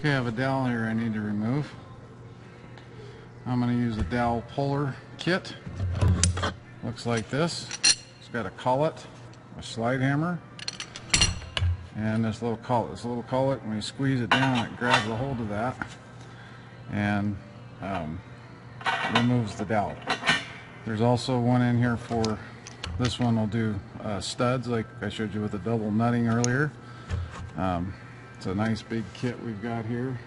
Okay, I have a dowel here I need to remove. I'm going to use a dowel puller kit. Looks like this. It's got a collet, a slide hammer, and this little collet. This little collet, when you squeeze it down, it grabs a hold of that and um, removes the dowel. There's also one in here for, this one will do uh, studs like I showed you with the double nutting earlier. Um, it's a nice big kit we've got here.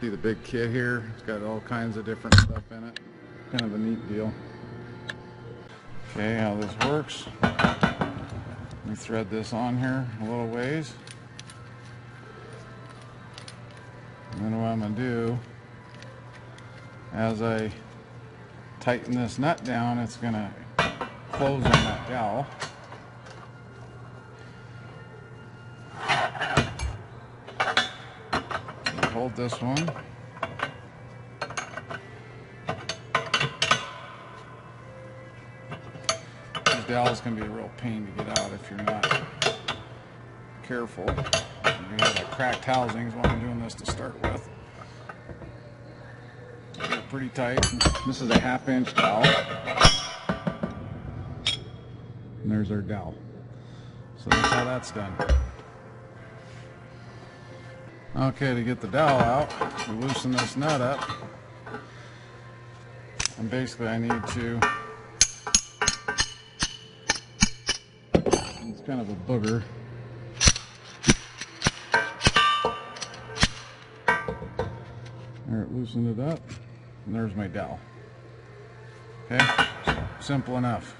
See the big kit here? It's got all kinds of different stuff in it. Kind of a neat deal. Okay, how this works. We thread this on here a little ways. And then what I'm going to do, as I tighten this nut down, it's going to close on that dowel. Hold this one. These dowels can be a real pain to get out if you're not careful. You have like cracked housings while I'm doing this to start with. They're pretty tight. This is a half inch dowel. And there's our dowel. So that's how that's done. Okay, to get the dowel out, we loosen this nut up. And basically I need to, it's kind of a booger. There, it loosened it up, and there's my dowel. Okay, simple enough.